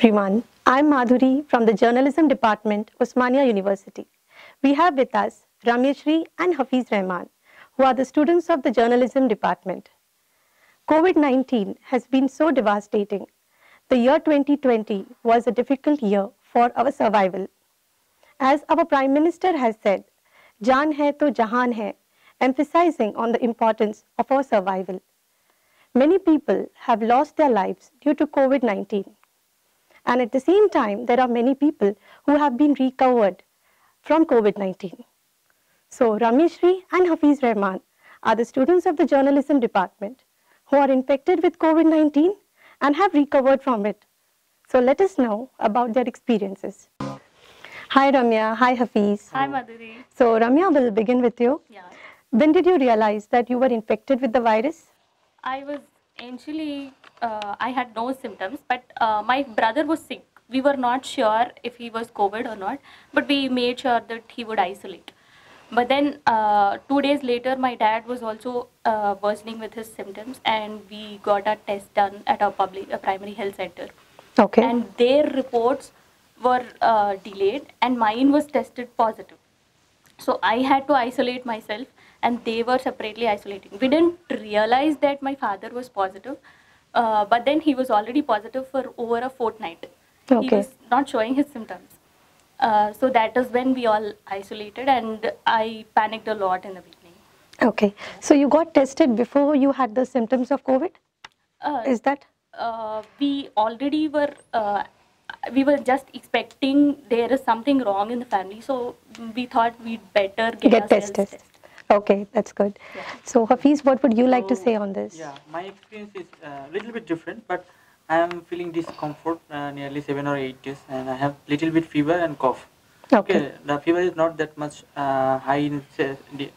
everyone, I'm Madhuri from the Journalism Department, Osmania University. We have with us Ramyashri and Hafiz Rahman, who are the students of the Journalism Department. COVID-19 has been so devastating. The year 2020 was a difficult year for our survival. As our Prime Minister has said, Jaan hai to jahan hai, emphasizing on the importance of our survival. Many people have lost their lives due to COVID-19. And at the same time, there are many people who have been recovered from COVID-19. So Ramyashri and Hafiz Rahman are the students of the journalism department who are infected with COVID-19 and have recovered from it. So let us know about their experiences. Hi Ramya, hi Hafiz. Hi Madhuri. So Ramya, will begin with you. Yeah. When did you realize that you were infected with the virus? I was initially, uh, I had no symptoms, but uh, my brother was sick. We were not sure if he was COVID or not, but we made sure that he would isolate. But then uh, two days later, my dad was also uh, worsening with his symptoms, and we got our test done at our public uh, primary health center. Okay. And their reports were uh, delayed, and mine was tested positive. So I had to isolate myself, and they were separately isolating. We didn't realize that my father was positive, uh, but then he was already positive for over a fortnight. He was not showing his symptoms. Uh, so that is when we all isolated, and I panicked a lot in the beginning. Okay. So you got tested before you had the symptoms of COVID? Uh, Is that? uh, we already were uh, we were just expecting there is something wrong in the family so we thought we'd better get, Get ourselves tested. Okay, that's good. Yeah. So Hafiz, what would you like to say on this? Yeah, my experience is a little bit different, but I am feeling discomfort uh, nearly seven or eight days, and I have little bit fever and cough. Okay. the fever is not that much uh, high in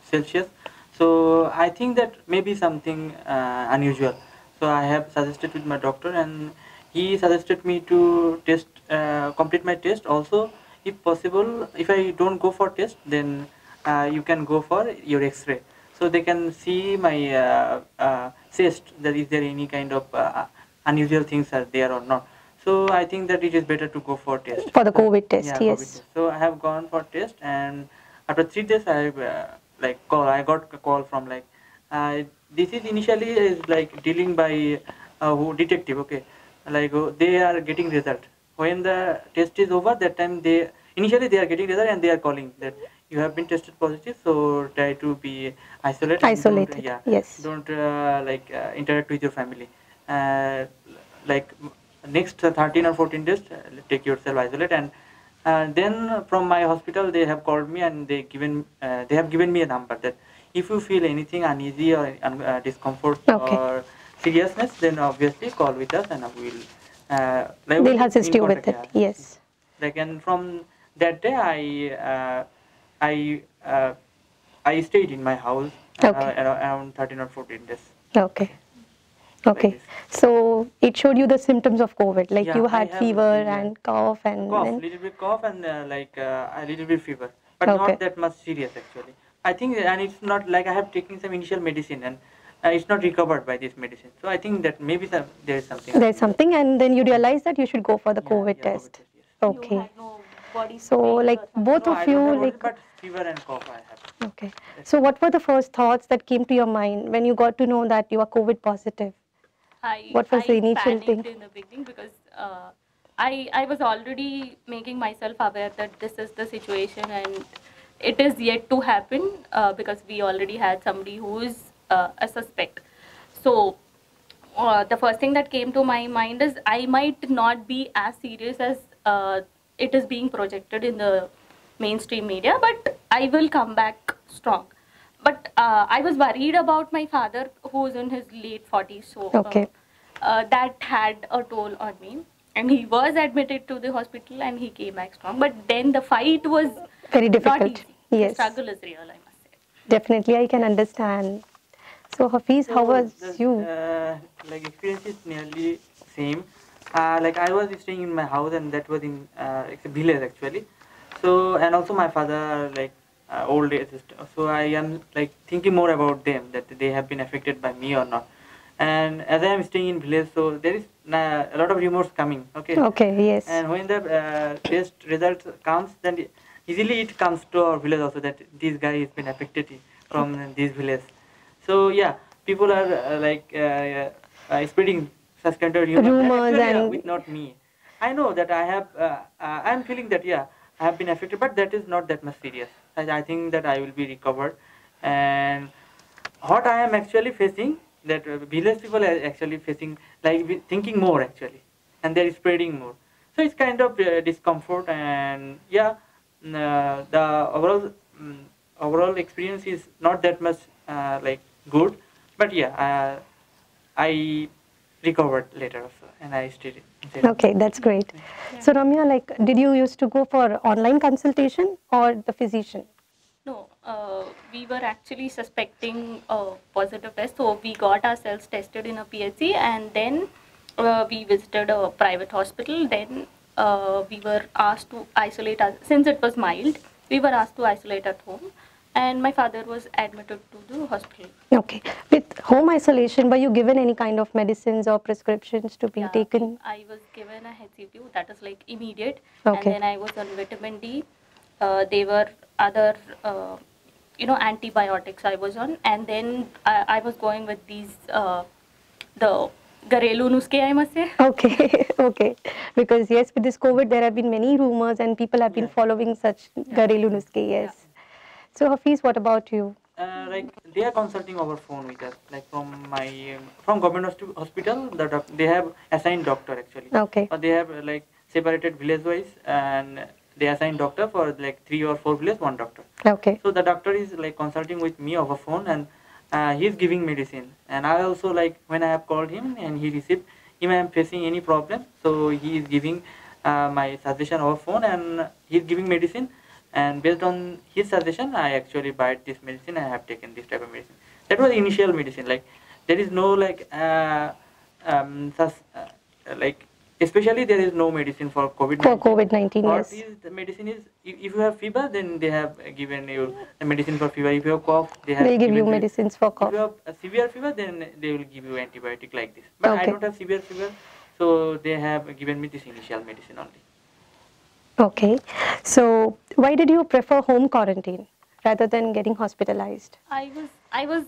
Celsius, so I think that maybe something uh, unusual. So I have suggested with my doctor, and he suggested me to test, uh, complete my test. Also, if possible, if I don't go for test, then uh, you can go for your X-ray, so they can see my uh, uh, chest. That is there any kind of uh, unusual things are there or not. So I think that it is better to go for test. For the COVID test, Yeah, yes. COVID test. So I have gone for test, and after three days, I uh, like call. I got a call from like uh, this is initially is like dealing by uh, who detective. Okay, like uh, they are getting result. When the test is over, that time they initially they are getting result and they are calling that you have been tested positive. So try to be isolated. and don't- Isolated, yeah. yes. Don't uh, like uh, interact with your family. Uh, like next 13 or 14 days, uh, take yourself isolate and uh, then from my hospital they have called me and they given uh, they have given me a number that if you feel anything uneasy or uh, discomfort Okay. or seriousness then obviously call with us and we will uh, like They'll assist you with it. Yes. like and from that day i uh, i uh, i stayed in my house uh, Okay. around, around 13 or 14 days Okay. Okay. this. So it showed you the symptoms of COVID, like Yeah, you had have, fever yeah. and cough and cough, then little bit cough and uh, like uh, a little bit fever, but Okay. not that much serious actually. I think, and it's not like I have taken some initial medicine and uh, it's not recovered by this medicine. So I think that maybe some, there is something. there's something and then you realize that you should go for the Yeah, COVID yeah, test. yes. You Okay. Had no body So like both No, of I you like only, but fever and cough I have. okay. So what were the first thoughts that came to your mind when you got to know that you are COVID positive? I, What was I the initial panicked thing? in the beginning because uh, I I was already making myself aware that this is the situation and it is yet to happen uh, because we already had somebody who is uh, a suspect. So uh, the first thing that came to my mind is I might not be as serious as uh, it is being projected in the mainstream media, but I will come back strong. But uh, I was worried about my father, who's in his late 40s, so uh, Okay. uh, that had a toll on me. And he was admitted to the hospital, and he came back strong. But then the fight was Very not difficult. easy. The Yes. struggle is real, I must say. Definitely I can understand. So Hafiz, how was the, you? Uh, like experience is nearly same. Uh, like I was staying in my house and that was in uh, it's a village actually. So and also my father like uh, old age. So I am like thinking more about them that they have been affected by me or not. And as I am staying in village, so there is uh, a lot of rumors coming. Okay. Okay, yes. And when the uh, test result comes, then easily it comes to our village also that this guy has been affected from this village. So yeah, people are uh, like uh, uh, spreading such kind of rumors. Actually, and- with not me. I know that I have. Uh, uh, I am feeling that yeah, I have been affected, but that is not that much serious. I, I think that I will be recovered. And what I am actually facing, that uh, village people are actually facing, like thinking more actually, and they're spreading more. So it's kind of uh, discomfort, and yeah, mm, uh, the overall mm overall experience is not that much uh, like good, but yeah, uh, I recovered later also, and I stayed. stayed. Okay, that's great. So Ramya, like, did you used to go for online consultation or the physician? No, uh, we were actually suspecting a positive test, so we got ourselves tested in a PHC, and then uh, we visited a private hospital. Then uh, we were asked to isolate us since it was mild. We were asked to isolate at home, and my father was admitted to the hospital. Okay. With home isolation, were you given any kind of medicines or prescriptions to be Yeah, taken? I was given a HCQ that is like immediate, Okay. and then I was on vitamin D. Uh, they were other, uh, you know, antibiotics I was on, and then I, I was going with these, uh, the Garelu nuske I must say. Okay, okay. Because yes, with this COVID, there have been many rumors and people have been Yeah. following such Garelu nuske, yes. So Hafiz, what about you? uh, like they are consulting over phone with us like from my um, from government hospital the doc- they have assigned doctor actually Okay. or they have uh, like separated village wise and they assign doctor for like three or four village one doctor Okay. so the doctor is like consulting with me over phone and uh, he is giving medicine and i also like when i have called him and he received him i am facing any problem so he is giving uh, my suggestion over phone and he is giving medicine and based on his suggestion i actually bought this medicine. I have taken this type of medicine. That was initial medicine. Like there is no like uh, um, sus- uh, like especially there is no medicine for covid For COVID-19, What yes. is the medicine is if, if you have fever then they have given you the medicine for fever. If you have cough they have They'll give you medicines for cough if you have a severe fever then they will give you antibiotic like this. But i don't have severe fever so they have given me this initial medicine only Okay. So why did you prefer home quarantine rather than getting hospitalized? I was I was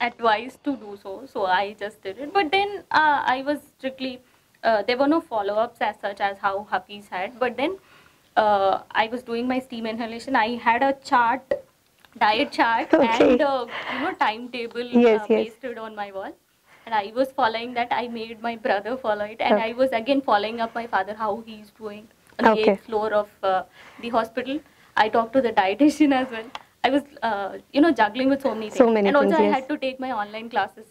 advised to do so, so I just did it. But then uh, I was strictly uh, there were no follow-ups as such as how Hafiz had. But then uh, I was doing my steam inhalation. I had a chart, diet chart, Okay. and uh, you know timetable Yes, uh, yes. pasted on my wall. And I was following that. I made my brother follow it, and Okay. I was again following up my father how he's doing on the eighth floor of uh, the hospital. I talked to the dietitian as well. I was, uh, you know, juggling with so many things. So many and also, things, I yes. had to take my online classes.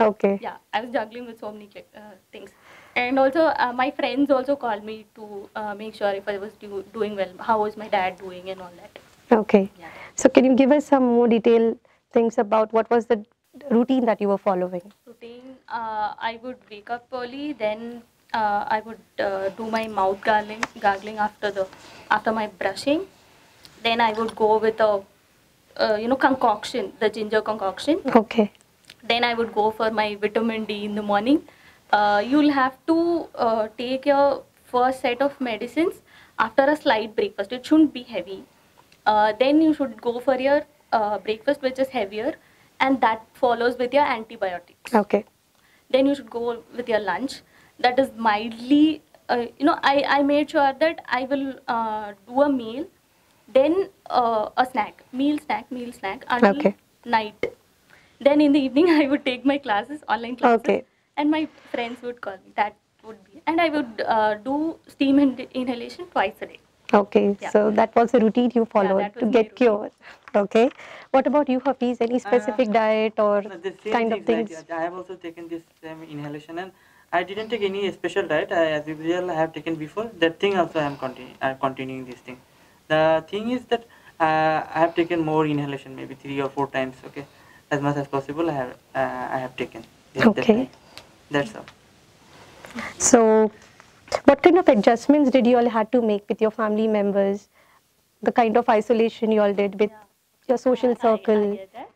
Okay. Yeah, I was juggling with so many uh, things. And also, uh, my friends also called me to uh, make sure if I was do- doing well, how was my dad doing, and all that. Okay. Yeah. So can you give us some more detailed things about what was the routine that you were following? routine uh, i would wake up early then uh, i would uh, do my mouth gargling gargling after the after my brushing. Then i would go with a uh, you know concoction the ginger concoction. Okay. then i would go for my vitamin d in the morning. Uh, you'll have to uh, take your first set of medicines after a slight breakfast. It shouldn't be heavy. Uh, then you should go for your uh, breakfast which is heavier and that follows with your antibiotics. Okay. then you should go with your lunch that is mildly uh, you know I, I made sure that i will uh, do a meal then uh, a snack meal snack meal snack until Okay. night then in the evening i would take my classes online classes Okay. and my friends would call me that would be and i would uh, do steam in- inhalation twice a day Okay. Yeah. So that was the routine you followed that to get cured. Okay. What about you, Hafiz? Any specific diet or No, the same kind of things, things? like, I have also taken this same inhalation and I didn't take any special diet I, as usual I have taken before. That thing also I am continu- I am continuing this thing. The thing is that uh, I have taken more inhalation, maybe three or four times. Okay, as much as possible I have uh, I have taken. This, that Okay. time. That's all. So, what kind of adjustments did you all had to make with your family members? The kind of isolation you all did with Yeah. your social I- I circle. get that.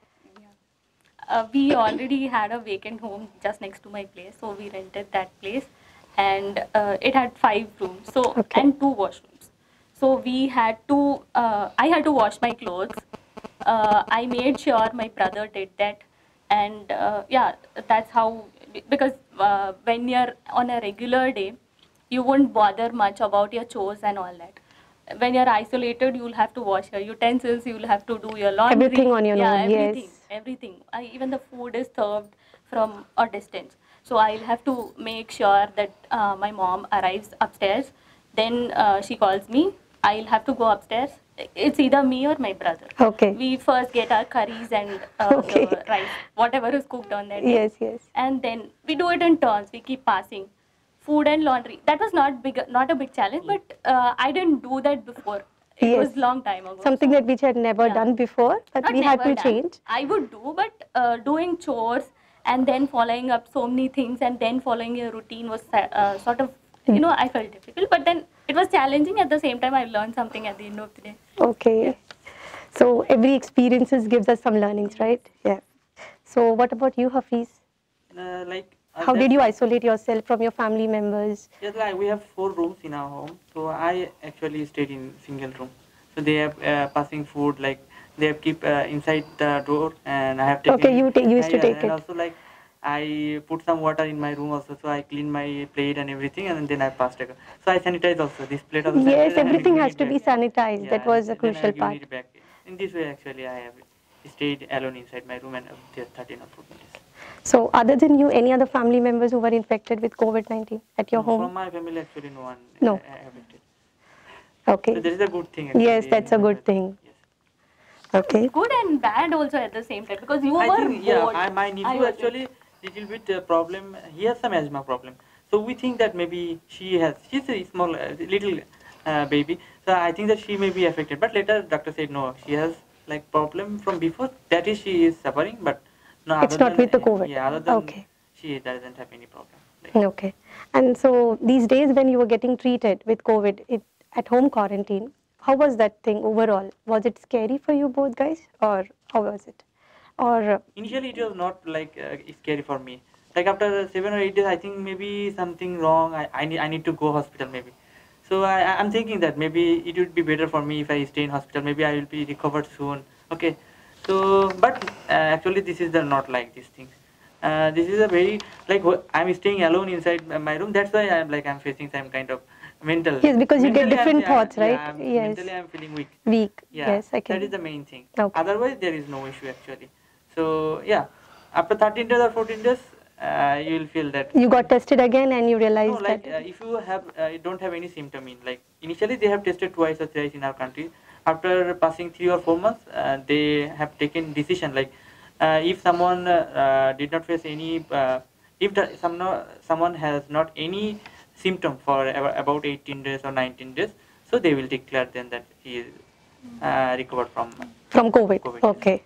Uh, we already had a vacant home just next to my place, so we rented that place. and uh, it had five rooms, so Okay. and two washrooms. So we had to. Uh, I had to wash my clothes. Uh, I made sure my brother did that, and uh, yeah, that's how. Because uh, when you're on a regular day, you won't bother much about your chores and all that. When you're isolated, you'll have to wash your utensils. You'll have to do your laundry. Everything on your yeah, own, yes. Everything. I, even the food is served from a distance. So I'll have to make sure that uh, my mom arrives upstairs. Then uh, she calls me. I'll have to go upstairs. It's either me or my brother. Okay. We first get our curries and uh, Okay. the rice, whatever is cooked on that day. Yes, yes. And then we do it in turns. We keep passing. Food and laundry. That was not big, not a big challenge, but uh, I didn't do that before. It Yes. was long time ago. Something So- that which had never Yeah. done before, but not we had to done. change. I would do, but uh, doing chores and then following up so many things and then following a routine was uh, sort of, you know, I felt difficult. But then it was challenging at the same time. I learned something at the end of the day. Okay. So every experiences gives us some learnings, right? Yeah. So what about you, Hafiz? Uh, like How did you isolate yourself from your family members? Yes, like we have four rooms in our home. So I actually stayed in single room. So they have uh, passing food like they have keep uh, inside the door, and I have taken. Okay, you you used to yeah, take and it. also like I put some water in my room also, so I clean my plate and everything, and then I passed it. So I sanitize also this plate also. Yes, I everything has to be sanitized. That was a I crucial part. In this way, actually, I have stayed alone inside my room and there 13 or 14 days. So other than you, any other family members who were infected with COVID-19 at your No, From home? my family, actually, no one No. uh, affected. So Okay. that is a good thing. Yes, that's a good thing. Yes. Okay. Good and bad also at the same time because you I were think, yeah. I, my I nephew was- actually little bit uh, problem. He has some asthma problem. So we think that maybe she has. She's a small uh, little uh, baby. So I think that she may be affected. But later doctor said no. She has like problem from before. That is she is suffering. But no. It's not with the COVID. Yeah. Other than Okay. she doesn't have any problem. Like, Okay. And so these days when you were getting treated with COVID it, at home quarantine, how was that thing overall? Was it scary for you both guys or how was it? Or uh, Initially, it was not like uh, scary for me. Like after seven or eight days, I think maybe something wrong. I, I need I need to go hospital maybe. So I- I'm thinking that maybe it would be better for me if I stay in hospital. Maybe I will be recovered soon. Okay. So but uh, actually this is the not like these things. Uh, this is a very like I'm staying alone inside my- room. That's why I'm like I'm facing some kind of mental. Yes, because you get mentally I'm- different yeah, thoughts, yeah, right? I'm- Yes. Mentally, I'm feeling weak. weak? Yeah, Yes, I can. that is the main thing. Okay. Otherwise, there is no issue actually. So yeah, after 13 days or 14 days, uh, you will feel that. You got tested again and you no, realized like that uh, if you have uh, you don't have any symptom in like initially they have tested twice or thrice in our country. After passing three or four months, uh, they have taken decision like uh, if someone uh, did not face any uh, if the, some no, someone has not any symptom for about 18 days or 19 days, so they will declare then that he is uh, recovered from from COVID. COVID, yes. Okay.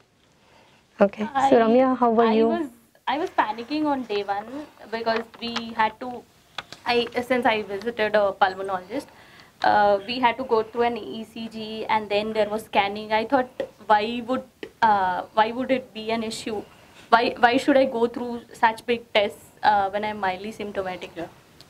Okay. I- so Ramya, how were I you? Was, I was panicking on day one because we had to, I since I visited a pulmonologist, uh, we had to go through an ECG and then there was scanning. I thought, why would uh, why would it be an issue? Why why should I go through such big tests uh, when I'm mildly symptomatic?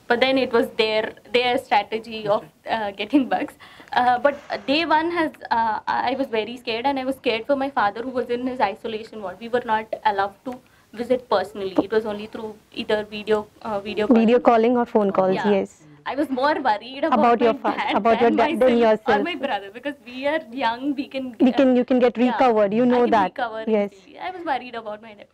But then it was their their strategy of uh, getting bugs. Uh, but day one has uh, I was very scared and I was scared for my father who was in his isolation ward. We were not allowed to visit personally. It was only through either video uh, video calling. Video calling or phone calls? Yeah. Yes. I was more worried about, About your fa- dad about your than dad than myself or yourself. my brother because we are young. We can We can you can get yeah, recovered. You I know that. recover Yes. easily. I was worried about my dad.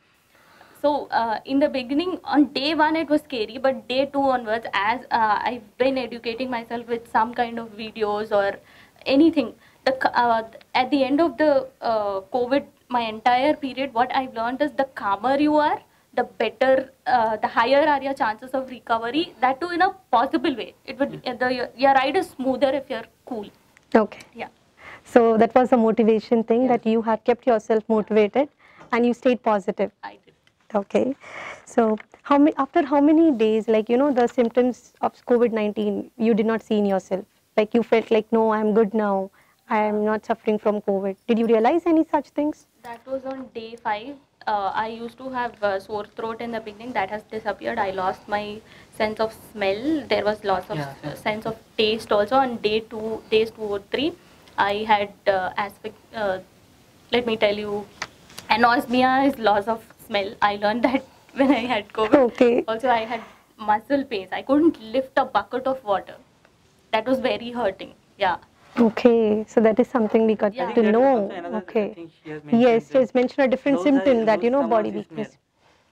So uh, in the beginning, on day one it was scary, but day two onwards, as uh, I've been educating myself with some kind of videos or anything, the uh, at the end of the uh, COVID, my entire period, what I've learned is the calmer you are, the better, uh, the higher are your chances of recovery. That too in a possible way. It would uh, the your, your ride is smoother if you're cool. Okay. Yeah. So that was a motivation thing that you have kept yourself motivated and you stayed positive. I did. Okay. So how many after how many days like you know the symptoms of COVID-19 you did not see in yourself? Like you felt like no I'm good now. I am not suffering from COVID. Did you realize any such things? That was on day five. Uh, I used to have uh, sore throat in the beginning. That has disappeared. I lost my sense of smell. There was loss of Yeah, yeah. sense of taste also. On day two, days two or three, I had uh, aspect. Uh, let me tell you, anosmia is loss of smell. I learned that when I had COVID. Okay. Also, I had muscle pains. I couldn't lift a bucket of water. That was very hurting. Yeah. Okay, so that is something we got Yeah. To know. Okay. thing she has mentioned Yes, that it's a different those symptom that you know body stomachs smell. weakness.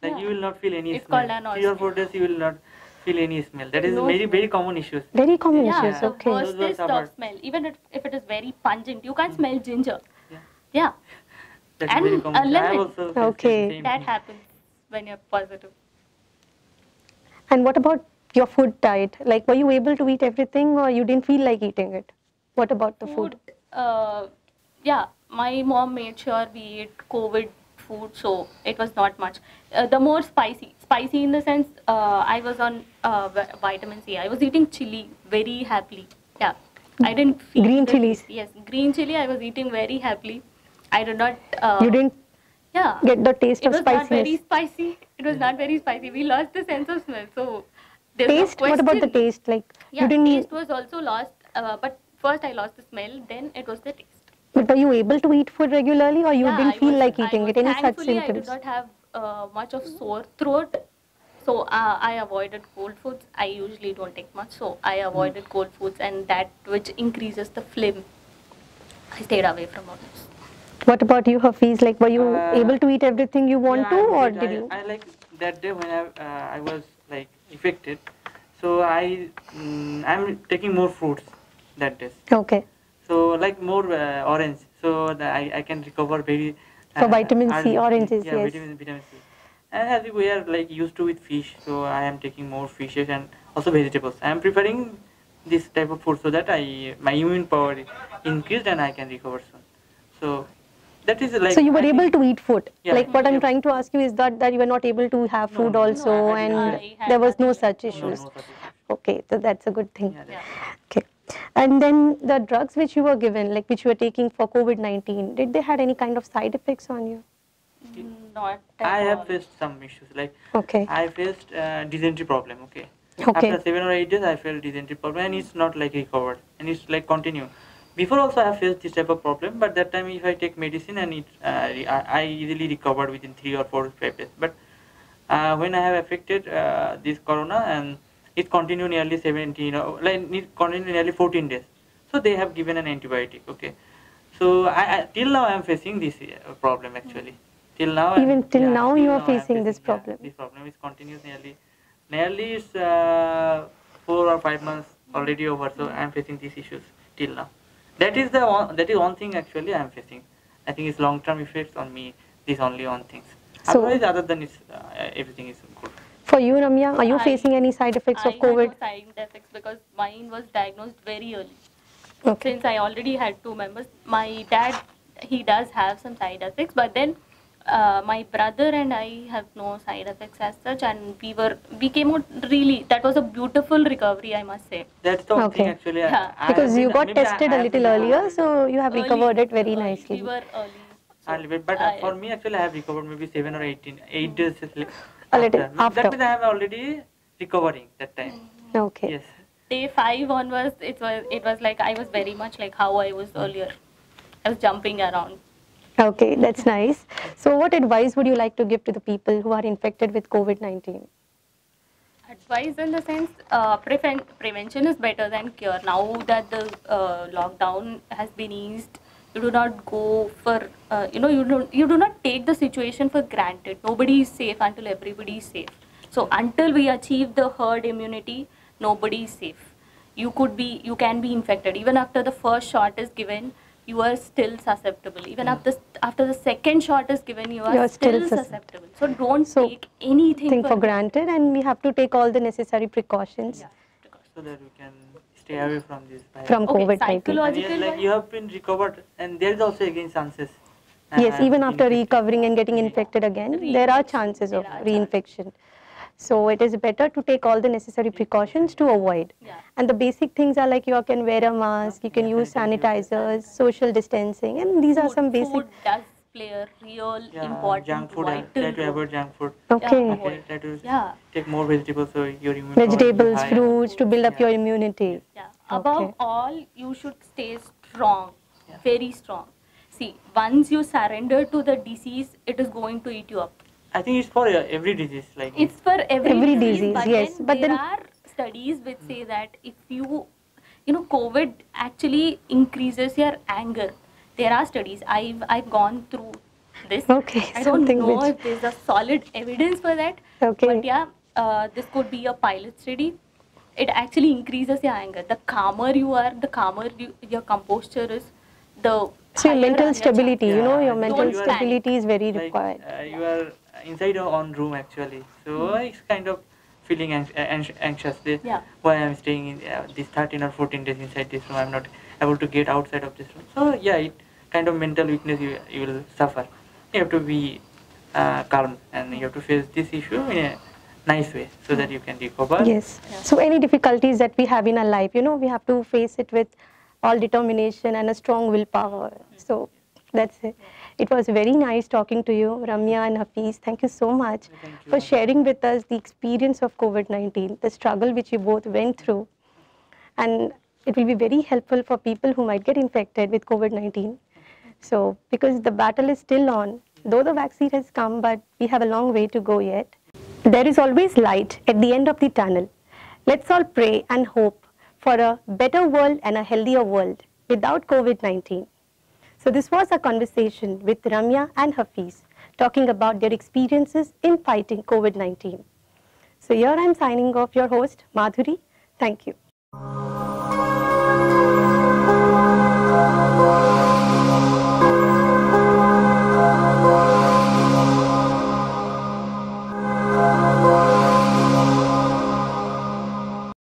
Like you will not feel any It's smell. called Three or anosmia. four days you will not feel any smell. That is No very smell. very common issues. Very common Yeah, issues. the Okay. worst Those is the smell. Even if, if it is very pungent, you can't hmm. smell ginger. Yeah. Yeah, That is And very a common. I lemon. also Okay. that thing. happens when you're positive. And what about your food diet? Like, were you able to eat everything, or you didn't feel like eating it? What about the food? uh, yeah, my mom made sure we ate COVID food, so it was not much. Uh, the more spicy, spicy in the sense, uh, I was on uh, vitamin C. I was eating chili very happily. Yeah, I didn't feel Green chilies. Yes, green chili. I was eating very happily. I did not. Uh, You didn't Yeah. get the taste it of was not very spicy. It was not very spicy. We lost the sense of smell. So there's no Taste? What about the taste? Like, Yeah, you didn't. taste was also lost. Uh, but first I lost the smell. Then it was the taste. But were you able to eat food regularly, or you Yeah, didn't I feel was- like eating was- it? Any such thankfully, I did not have uh, much of sore throat. So uh, I avoided cold foods. I usually don't take much. So I avoided cold foods and that which increases the phlegm. I stayed away from all this. What about you, Hafiz? Like, were you Uh, able to eat everything you want Yeah, to, I or did. did I, you? I like that day when I, uh, I was like affected. So I mm, I'm taking more fruits that day. Okay. So like more uh, orange, so that I, I can recover very. So vitamin C, oranges, Yeah, yes. vitamin vitamin C. And as we are like used to with fish, so I am taking more fishes and also vegetables. I am preparing this type of food so that I my immune power increased and I can recover soon. So that is like. so you were I able think- to eat food. Yeah. Like what I'm trying to ask you is that that you were not able to have No, food no, no, also, I- I and didn't. I there was no such issues. no such issues. Okay, so that's a good thing. Yeah, Yeah. Okay. And then the drugs which you were given, like which you were taking for COVID-19, did they had any kind of side effects on you? Not at I all. have faced some issues like Okay. I faced uh, dysentery problem. Okay. Okay. After seven or eight days, I felt dysentery problem, and it's not like recovered, and it's like continue. Before also I have faced this type of problem, but that time if I take medicine and it, uh, I, I easily recovered within three or four five days. But uh, when I have affected uh, this corona and it continued nearly 17, or like it continued nearly 14 days. So they have given an antibiotic. Okay. So I, I till now I am facing this uh, problem actually. Till now. I'm- Even till now you are I am facing this yeah, problem. this problem is continuous nearly, nearly is uh, four or five months already over. So I am facing these issues till now. That is the one, that is one thing actually I am facing. I think it's long term effects on me. These only on things. So- Otherwise, other than it's uh, everything is good. For you, Ramya, are you I- facing any side effects I of had no COVID? side effects because mine was diagnosed very early. Okay. Since I already had two members, my dad he does have some side effects, but then uh, my brother and I have no side effects as such, and we were we came out really. That was a beautiful recovery, I must say. That's the one Okay. thing actually. I- Yeah. I have Because you got tested a little been- earlier, so you have Early- recovered it very early. nicely. We were early. so Early, but, but I- for me actually I have recovered maybe seven or eighteen, eight days li- A little after. That means I am already recovering that time. Okay. Yes. day five onwards, it was it was like I was very much like how I was earlier. I was jumping around. Okay, that's nice. So, what advice would you like to give to the people who are infected with COVID 19? advice in the sense uh, preven- prevention is better than cure now that the uh, lockdown has been eased you do not go for uh, you know you don't you do not take the situation for granted. Nobody is safe until everybody is safe. So until we achieve the herd immunity nobody is safe. You could be you can be infected. Even after the first shot is given you are still susceptible. Even after after the second shot is given you are You are still still, susceptible. susceptible. So don't So, take anything Thing for granted, and we have to take all the necessary precautions. Yeah. So that we can stay away from this virus. from Okay, COVID 19. Psychological yes, like you have been recovered, and there is also again chances. uh, Yes, even after infected. recovering and getting infected again, there are chances of There are chances. reinfection. So it is better to take all the necessary precautions to avoid. Yeah. And the basic things are like you can wear a mask, you can use sanitizers, social distancing, and these are some basic. Food does play a real Yeah, important junk food. I vital try to avoid junk food. Okay. Yeah. Okay, try to Yeah. take more vegetables so your immune power Vegetables, high. fruits to build up Yeah. your immunity. Yeah. Above Okay. all, you should stay strong, Yeah. very strong. See, once you surrender to the disease, it is going to eat you up. I think it's for uh, every disease. Like It's for every, Every disease, disease, but yes, then but there then- are studies which say that if you, you know, COVID actually increases your anger. There are studies. I've I've gone through this. Okay, I don't something know which- if there's a solid evidence for that. Okay. But yeah, uh, this could be a pilot study. It actually increases your anger. The calmer you are, the calmer you, your composture is, the So your mental your stability, you know, your don't mental panic. stability is very like, required. uh, you are inside your own room actually. So it's kind of feeling anx- anx- anxious. The- Yeah. Why I'm staying in uh, this 13 or 14 days inside this room. I'm not able to get outside of this room. So yeah, it kind of mental weakness you, you will suffer. You have to be uh, calm and you have to face this issue in a nice way so that you can recover. Yes. Yeah. So any difficulties that we have in our life, you know, we have to face it with all determination and a strong willpower. So that's it. It was very nice talking to you, Ramya and Hafiz. Thank you so much you. for sharing with us the experience of COVID-19, the struggle which you both went through. And it will be very helpful for people who might get infected with COVID-19. So because the battle is still on, though the vaccine has come, but we have a long way to go yet. There is always light at the end of the tunnel. Let's all pray and hope for a better world and a healthier world without COVID-19. So this was a conversation with Ramya and Hafiz talking about their experiences in fighting COVID-19. So here I'm signing off your host, Madhuri. Thank you.